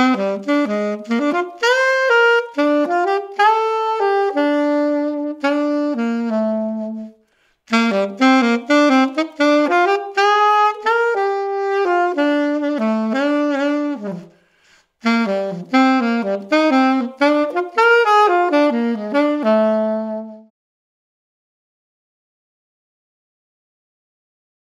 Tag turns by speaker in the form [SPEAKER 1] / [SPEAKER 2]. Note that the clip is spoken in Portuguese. [SPEAKER 1] Música